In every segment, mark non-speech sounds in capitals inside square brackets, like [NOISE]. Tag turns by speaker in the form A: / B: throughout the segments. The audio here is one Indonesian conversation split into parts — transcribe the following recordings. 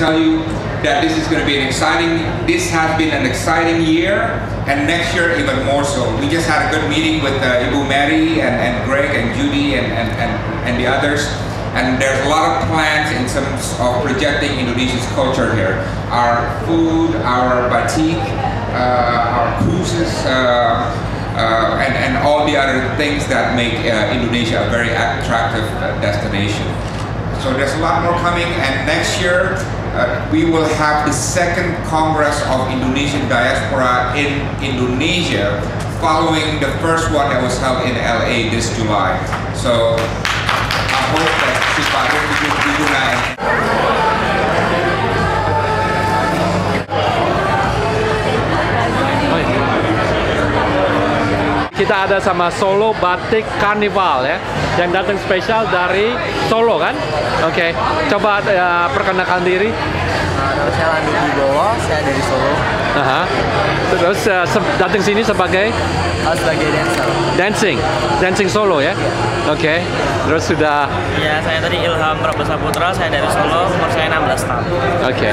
A: tell you that this is going to be an exciting. This has been an exciting year, and next year even more so. We just had a good meeting with uh, Ibu Mary and, and Greg and Judy and, and, and, and the others. And there's a lot of plans in terms of projecting Indonesia's culture here. Our food, our batik, uh, our cruises, uh, uh, and, and all the other things that make uh, Indonesia a very attractive uh, destination. So there's a lot more coming, and next year uh, we will have the second Congress of Indonesian Diaspora in Indonesia, following the first one that was held in LA this July. So I hope
B: Kita ada sama Solo Batik Carnival ya, yang datang spesial dari Solo kan? Oke, coba eh, perkenalkan diri.
C: Nama saya Landu Wibowo, saya dari Solo.
B: Aha. Terus se- datang sini sebagai
C: Uh, sebagai dancer.
B: dancing, dancing Solo ya. Oke, terus sudah
D: Ya, saya tadi Ilham Prabosa Putra, saya dari Solo, umur saya 16 tahun.
B: oke.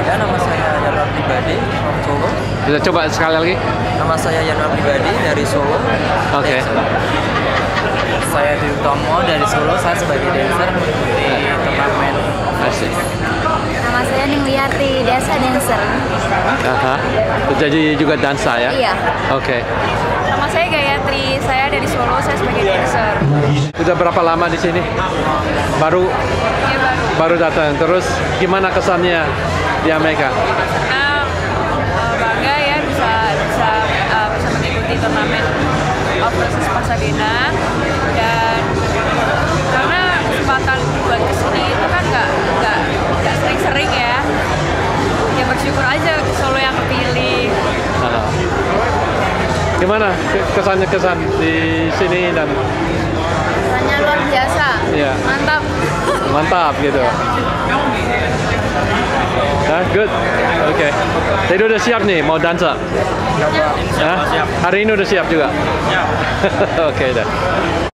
C: Ya, nama saya Yanwar Pribadi, from
B: Kita coba sekali lagi.
C: Nama saya Yanwar Pribadi dari Solo.
B: Oke.
C: Saya di Utomo dari Solo, saya sebagai dancer di turnamen.
B: Asik.
E: Nama saya Ningliati, desa dancer.
B: Aha. Jadi juga dansa ya?
E: Iya.
B: Oke.
E: Nama saya Gayatri, saya dari Solo, saya sebagai dancer.
B: Sudah berapa lama di sini? Baru
E: Iya baru.
B: baru datang. Terus gimana kesannya di Amerika?
E: Karena Overseas Pasadena dan karena kesempatan buat ke sini itu kan nggak nggak nggak sering-sering ya. Ya bersyukur aja Solo yang kepilih.
B: Aha. Gimana ke- kesannya kesan di sini dan
E: Rasanya luar biasa.
B: Iya.
E: Mantap.
B: mantap gitu? Hah, good. Oke. Jadi udah siap nih mau dansa? Hah? Hari ini udah siap juga?
D: Ya. [LAUGHS]
B: Oke dah.